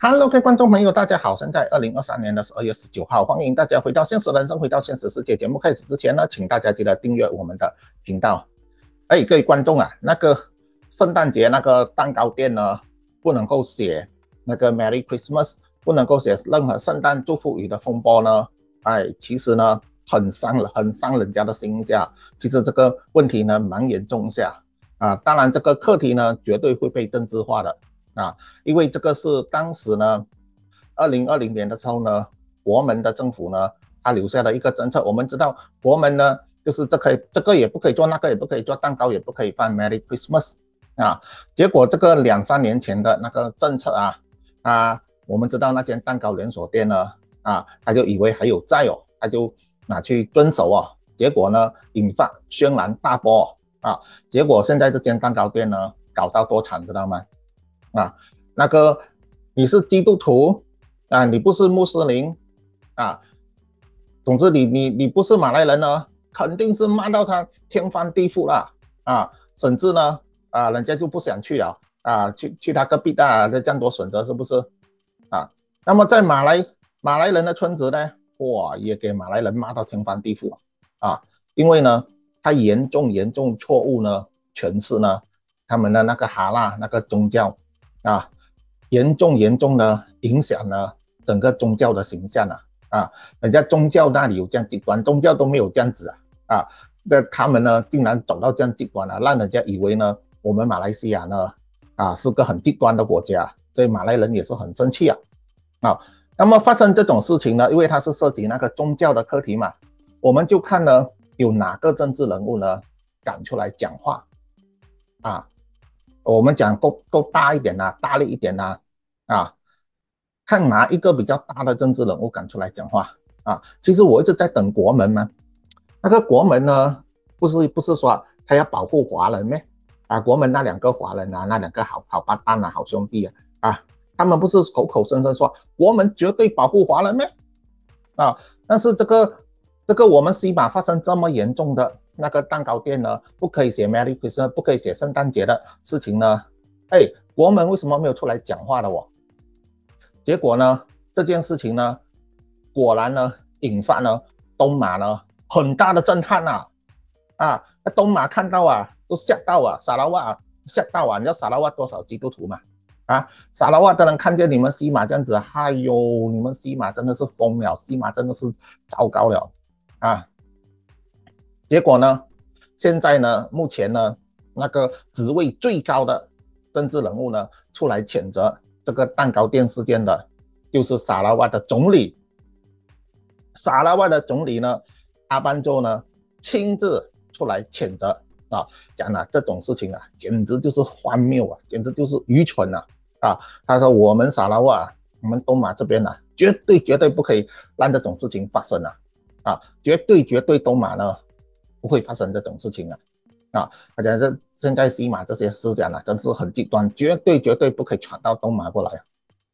Hello，各位观众朋友，大家好！现在二零二三年的十二月十九号，欢迎大家回到现实人生，回到现实世界。节目开始之前呢，请大家记得订阅我们的频道。哎，各位观众啊，那个圣诞节那个蛋糕店呢，不能够写那个 Merry Christmas，不能够写任何圣诞祝福语的风波呢。哎，其实呢，很伤了，很伤人家的心下。其实这个问题呢，蛮严重下啊。当然，这个课题呢，绝对会被政治化的。啊，因为这个是当时呢，二零二零年的时候呢，国门的政府呢，他留下的一个政策。我们知道国门呢，就是这可以这个也不可以做，那个也不可以做，蛋糕也不可以放 Merry Christmas 啊。结果这个两三年前的那个政策啊，啊，我们知道那间蛋糕连锁店呢，啊，他就以为还有在哦，他就拿去遵守哦。结果呢，引发轩然大波啊。结果现在这间蛋糕店呢，搞到多惨，知道吗？啊，那个你是基督徒啊，你不是穆斯林啊，总之你你你不是马来人呢，肯定是骂到他天翻地覆了啊，甚至呢啊，人家就不想去了啊，去去他隔壁的这样多选择是不是啊？那么在马来马来人的村子呢，哇，也给马来人骂到天翻地覆啊，因为呢，他严重严重错误呢诠释呢他们的那个哈拉那个宗教。啊，严重严重的影响了整个宗教的形象啊！啊，人家宗教那里有这样极端，宗教都没有这样子啊！啊，那他们呢，竟然走到这样极端了，让人家以为呢，我们马来西亚呢，啊，是个很极端的国家，所以马来人也是很生气啊！啊，那么发生这种事情呢，因为它是涉及那个宗教的课题嘛，我们就看呢，有哪个政治人物呢，敢出来讲话啊？我们讲够够大一点呐，大力一点呐，啊，看哪一个比较大的政治人物敢出来讲话啊？其实我一直在等国门嘛，那个国门呢，不是不是说他要保护华人咩？啊，国门那两个华人啊，那两个好好搭档啊，好兄弟啊，啊，他们不是口口声声说国门绝对保护华人咩？啊，但是这个这个我们西马发生这么严重的。那个蛋糕店呢，不可以写 Merry Christmas，不可以写圣诞节的事情呢？哎，国门为什么没有出来讲话的？我，结果呢，这件事情呢，果然呢，引发了东马呢很大的震撼呐！啊，那东马看到啊，都吓到啊，沙拉瓦吓到啊！你知道沙拉瓦多少基督徒嘛？啊，沙拉瓦的人看见你们西马这样子，哎呦，你们西马真的是疯了，西马真的是糟糕了啊！结果呢？现在呢？目前呢？那个职位最高的政治人物呢，出来谴责这个蛋糕店事件的，就是萨拉瓦的总理。萨拉瓦的总理呢，阿班佐呢，亲自出来谴责啊，讲了这种事情啊，简直就是荒谬啊，简直就是愚蠢啊！啊，他说我们萨拉瓦，我们东马这边呢，绝对绝对不可以让这种事情发生啊！啊，绝对绝对东马呢。会发生这种事情啊！啊，大家这现在西马这些思想呢，真是很极端，绝对绝对不可以传到东马过来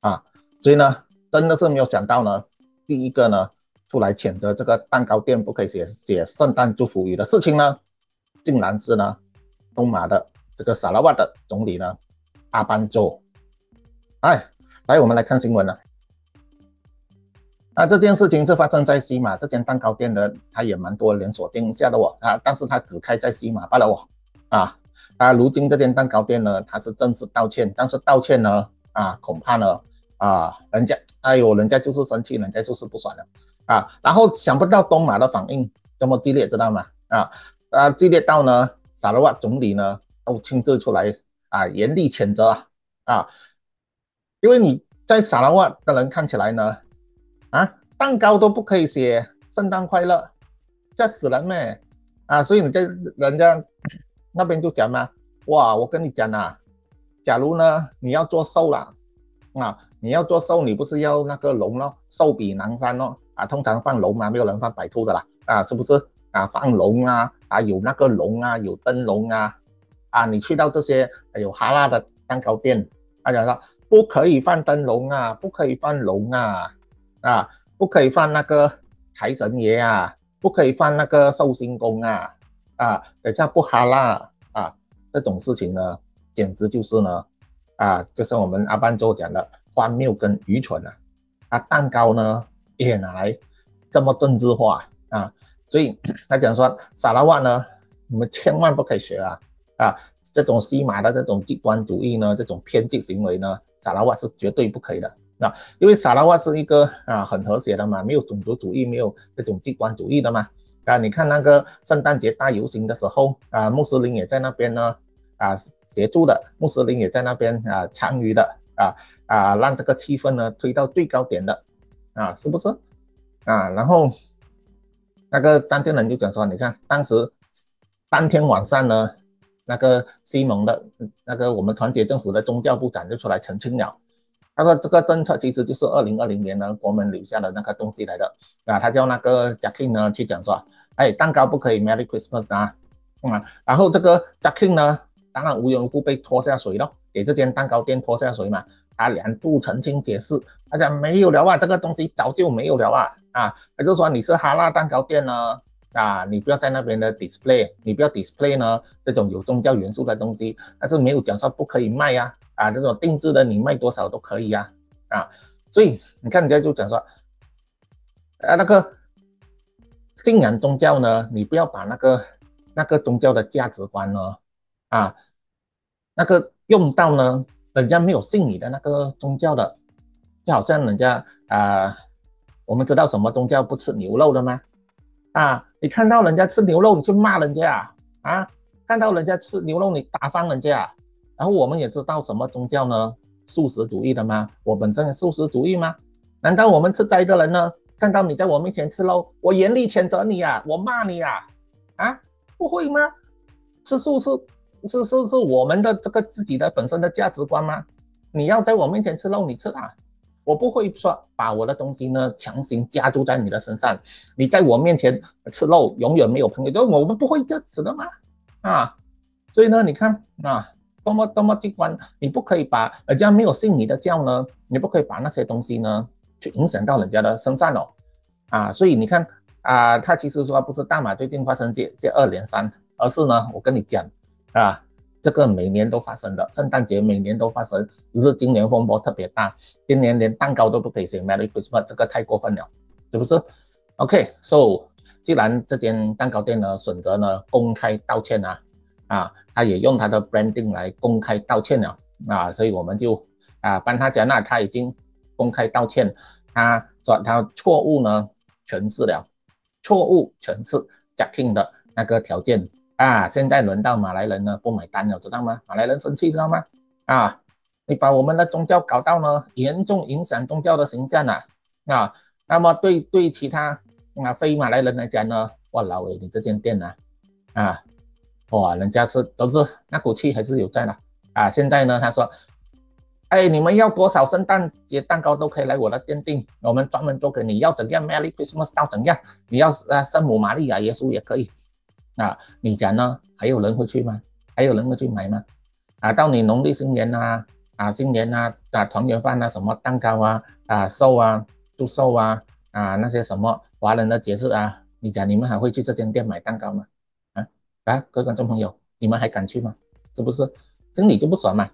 啊！所以呢，真的是没有想到呢，第一个呢，出来谴责这个蛋糕店不可以写写圣诞祝福语的事情呢，竟然是呢，东马的这个萨拉瓦的总理呢，阿班佐。哎，来，我们来看新闻了。啊，那这件事情是发生在西马这间蛋糕店的，它也蛮多连锁店下的哦，啊，但是它只开在西马罢了哦，啊，啊，如今这间蛋糕店呢，它是正式道歉，但是道歉呢，啊，恐怕呢，啊，人家，哎呦，人家就是生气，人家就是不爽了，啊，然后想不到东马的反应这么激烈，知道吗？啊，啊，激烈到呢，萨拉瓦总理呢都亲自出来啊，严厉谴责啊，啊，因为你在萨拉瓦的人看起来呢。啊，蛋糕都不可以写圣诞快乐，吓死人咩？啊，所以你在人家那边就讲嘛，哇，我跟你讲啊，假如呢你要做寿了，啊，你要做寿，你不是要那个龙咯，寿比南山咯，啊，通常放龙嘛，没有人放白兔的啦，啊，是不是？啊，放龙啊，啊，有那个龙啊，有灯笼啊，啊，你去到这些有哈拉的蛋糕店，他讲说不可以放灯笼啊，不可以放龙啊。啊，不可以放那个财神爷啊，不可以放那个寿星公啊，啊，等下不哈啦啊，这种事情呢，简直就是呢，啊，就是我们阿班周讲的荒谬跟愚蠢啊！啊，蛋糕呢也拿来这么政治化啊！所以 他讲说，萨拉万呢，你们千万不可以学啊！啊，这种西马的这种极端主义呢，这种偏激行为呢，萨拉瓦是绝对不可以的。那因为萨拉瓦是一个啊很和谐的嘛，没有种族主义，没有这种极端主义的嘛。啊，你看那个圣诞节大游行的时候啊，穆斯林也在那边呢啊协助的，穆斯林也在那边啊参与的啊啊，让这个气氛呢推到最高点的啊，是不是？啊，然后那个张建仁就讲说，你看当时当天晚上呢。那个西蒙的那个我们团结政府的宗教部长就出来澄清了，他说这个政策其实就是二零二零年呢国门留下的那个东西来的啊，他叫那个 Jackie 呢去讲说，哎，蛋糕不可以 Merry Christmas 啊，啊，然后这个 Jackie 呢当然无缘无故被拖下水了，给这间蛋糕店拖下水嘛，他两度澄清解释，他讲没有了啊，这个东西早就没有了啊，啊，他就说你是哈拉蛋糕店呢。啊，你不要在那边的 display，你不要 display 呢这种有宗教元素的东西，但是没有讲说不可以卖呀，啊这种定制的你卖多少都可以呀，啊，所以你看人家就讲说，啊，那个信仰宗教呢，你不要把那个那个宗教的价值观呢，啊，那个用到呢，人家没有信你的那个宗教的，就好像人家啊，我们知道什么宗教不吃牛肉的吗？啊，你看到人家吃牛肉，你去骂人家啊？啊，看到人家吃牛肉，你打翻人家。然后我们也知道什么宗教呢？素食主义的吗？我本身素食主义吗？难道我们吃斋的人呢？看到你在我面前吃肉，我严厉谴责你呀，我骂你呀？啊，不会吗？吃素是是是是我们的这个自己的本身的价值观吗？你要在我面前吃肉，你吃它。我不会说把我的东西呢强行加注在你的身上，你在我面前吃肉，永远没有朋友，就我们不会这样子的吗？啊，所以呢，你看啊，多么多么极端，你不可以把人家没有信你的教呢，你不可以把那些东西呢去影响到人家的身上哦，啊，所以你看啊，他其实说不是大马最近发生接接二连三，而是呢，我跟你讲啊。这个每年都发生的，圣诞节每年都发生，只是今年风波特别大，今年连蛋糕都不可以写 Merry Christmas，这个太过分了，是不是？OK，So，既然这间蛋糕店呢选择呢公开道歉啊，啊，他也用他的 branding 来公开道歉了啊，所以我们就啊帮他讲，那他已经公开道歉，他说他错误呢诠释了，错误诠释 Jacking 的那个条件。啊，现在轮到马来人呢不买单了，知道吗？马来人生气，知道吗？啊，你把我们的宗教搞到呢严重影响宗教的形象啊！啊，那么对对其他啊非马来人来讲呢，哇老伟，你这间店呢，啊，哇，人家是都是那股气还是有在的啊！现在呢，他说，哎，你们要多少圣诞节蛋糕都可以来我的店订，我们专门做给你，要怎样 Merry Christmas 到怎样，你要啊圣母玛利亚耶稣也可以。啊，你讲呢？还有人会去吗？还有人会去买吗？啊，到你农历新年呐，啊，新年呐，啊，团圆饭啊，什么蛋糕啊，啊，寿啊，祝寿啊，啊，那些什么华人的节日啊，你讲你们还会去这间店买蛋糕吗？啊，各位观众朋友，你们还敢去吗？是不是？真理就不爽嘛。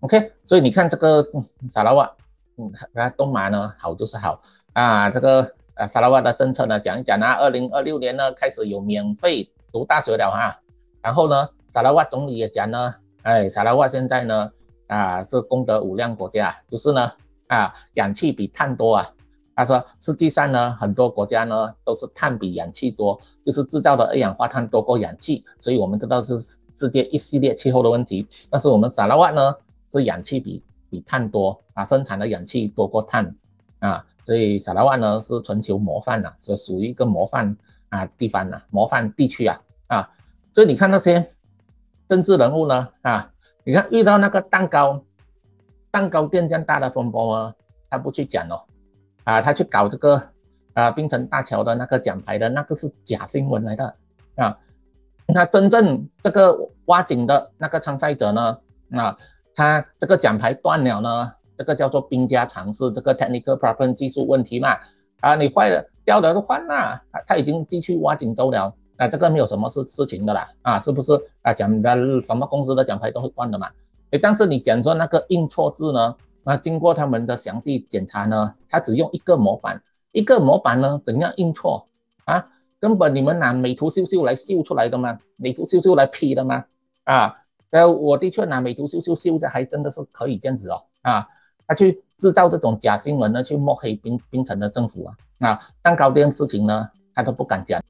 OK，所以你看这个沙拉瓦，嗯，啊，东马呢好就是好啊，这个啊沙拉瓦的政策呢讲一讲啊，二零二六年呢开始有免费。读大学了哈，然后呢，沙拉瓦总理也讲呢，哎，沙拉瓦现在呢，啊，是功德无量国家，就是呢，啊，氧气比碳多啊。他说，实际上呢，很多国家呢都是碳比氧气多，就是制造的二氧化碳多过氧气，所以我们知道是世界一系列气候的问题。但是我们沙拉瓦呢，是氧气比比碳多啊，生产的氧气多过碳啊，所以沙拉瓦呢是全球模范呐，是属于一个模范。啊，地方呢，模范地区啊，啊，所以你看那些政治人物呢，啊，你看遇到那个蛋糕，蛋糕店这样大的风波啊，他不去讲哦，啊，他去搞这个啊，冰城大桥的那个奖牌的那个是假新闻来的啊，那真正这个挖井的那个参赛者呢，啊，他这个奖牌断了呢，这个叫做兵家常事，这个 technical problem 技术问题嘛，啊，你坏了。掉的都换啦，他他已经继续挖井走了，啊，这个没有什么是事情的啦，啊，是不是啊？讲的什么公司的奖牌都会断的嘛？诶，但是你讲说那个印错字呢，那经过他们的详细检查呢，他只用一个模板，一个模板呢怎样印错啊？根本你们拿美图秀秀来秀出来的吗？美图秀秀来 P 的吗？啊，呃，我的确拿美图秀秀秀的还真的是可以这样子哦，啊，他去制造这种假新闻呢，去抹黑冰冰城的政府啊，啊，蛋糕店事情呢，他都不敢讲。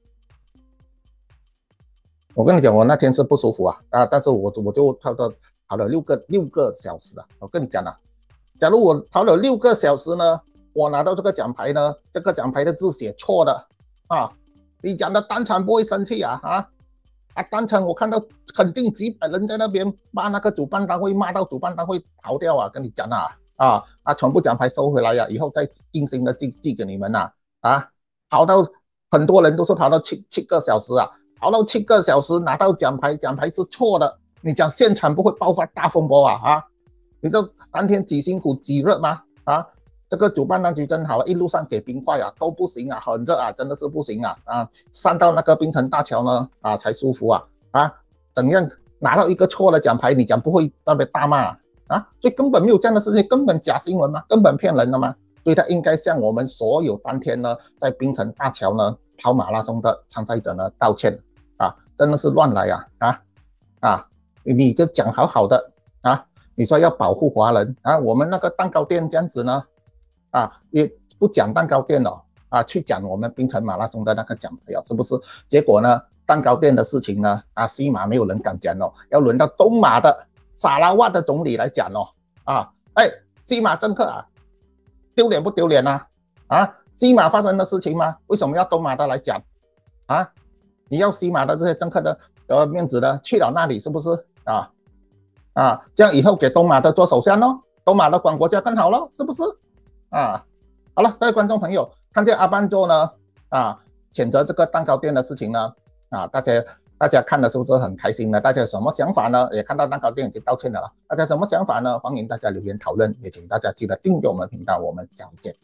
我跟你讲，我那天是不舒服啊，啊，但是我我就跑到跑了六个六个小时啊，我跟你讲了。假如我跑了六个小时呢，我拿到这个奖牌呢，这个奖牌的字写错的啊，你讲的当场不会生气啊啊啊！当场我看到肯定几百人在那边骂那个主办单位，骂到主办单位逃掉啊！跟你讲啊啊啊！全部奖牌收回来呀，以后再硬性的寄寄给你们呐啊！跑到很多人都是跑到七七个小时啊，跑到七个小时拿到奖牌，奖牌是错的，你讲现场不会爆发大风波啊啊！你说当天几辛苦几热吗？啊，这个主办当局真好，一路上给冰块啊都不行啊，很热啊，真的是不行啊啊！上到那个冰城大桥呢啊才舒服啊啊！怎样拿到一个错的奖牌，你讲不会那边大骂啊？所以根本没有这样的事情，根本假新闻嘛，根本骗人的嘛。所以他应该向我们所有当天呢在冰城大桥呢跑马拉松的参赛者呢道歉啊！真的是乱来呀啊啊！你就讲好好的啊！你说要保护华人啊？我们那个蛋糕店这样子呢？啊，也不讲蛋糕店了啊，去讲我们冰城马拉松的那个奖牌，是不是？结果呢，蛋糕店的事情呢，啊，西马没有人敢讲哦，要轮到东马的萨拉瓦的总理来讲哦。啊，哎，西马政客啊，丢脸不丢脸呐？啊，西马发生的事情吗？为什么要东马的来讲？啊，你要西马的这些政客的呃面子的去了那里，是不是啊？啊，这样以后给东马的做首相咯，东马的管国家更好咯，是不是？啊，好了，各位观众朋友，看见阿班做呢，啊，谴责这个蛋糕店的事情呢，啊，大家大家看的是不是很开心呢？大家有什么想法呢？也看到蛋糕店已经道歉了，大家什么想法呢？欢迎大家留言讨论，也请大家记得订阅我们频道，我们下回见。